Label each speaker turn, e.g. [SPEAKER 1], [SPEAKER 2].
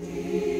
[SPEAKER 1] Deus.